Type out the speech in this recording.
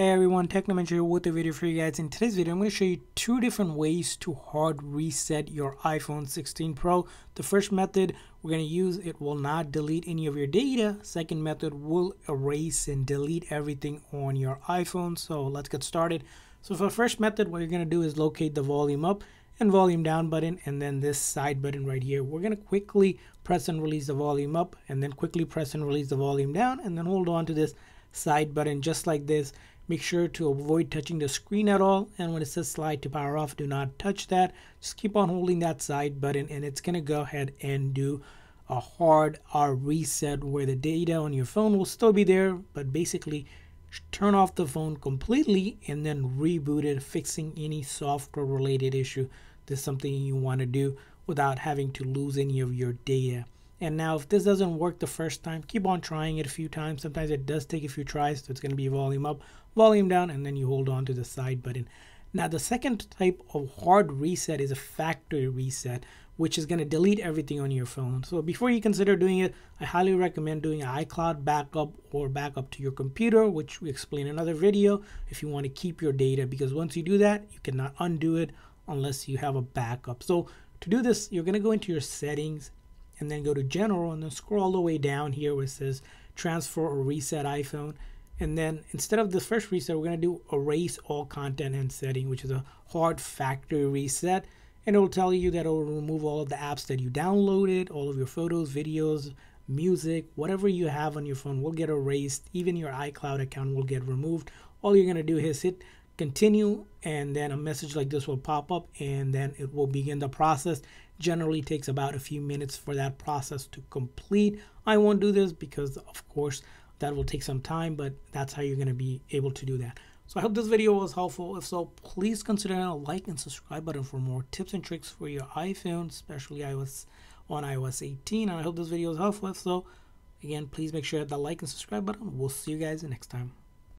Hey everyone, Technomentary here with a video for you guys. In today's video, I'm going to show you two different ways to hard reset your iPhone 16 Pro. The first method we're going to use, it will not delete any of your data. Second method will erase and delete everything on your iPhone. So let's get started. So for the first method, what you're going to do is locate the volume up and volume down button and then this side button right here. We're going to quickly press and release the volume up and then quickly press and release the volume down and then hold on to this side button just like this Make sure to avoid touching the screen at all. And when it says slide to power off, do not touch that. Just keep on holding that side button and it's going to go ahead and do a hard R reset where the data on your phone will still be there, but basically turn off the phone completely and then reboot it, fixing any software related issue. This is something you want to do without having to lose any of your data. And now if this doesn't work the first time, keep on trying it a few times. Sometimes it does take a few tries, so it's going to be volume up, volume down, and then you hold on to the side button. Now the second type of hard reset is a factory reset, which is going to delete everything on your phone. So before you consider doing it, I highly recommend doing an iCloud backup or backup to your computer, which we explain in another video if you want to keep your data, because once you do that, you cannot undo it unless you have a backup. So to do this, you're going to go into your settings and then go to general and then scroll all the way down here where it says transfer or reset iPhone. And then instead of the first reset, we're going to do erase all content and setting, which is a hard factory reset. And it will tell you that it will remove all of the apps that you downloaded, all of your photos, videos, music, whatever you have on your phone will get erased. Even your iCloud account will get removed. All you're going to do is hit continue and then a message like this will pop up and then it will begin the process. Generally takes about a few minutes for that process to complete. I won't do this because of course that will take some time but that's how you're going to be able to do that. So i hope this video was helpful. If so please consider a like and subscribe button for more tips and tricks for your iphone especially ios on ios 18 and i hope this video was helpful. If so again please make sure to hit the like and subscribe button. We'll see you guys next time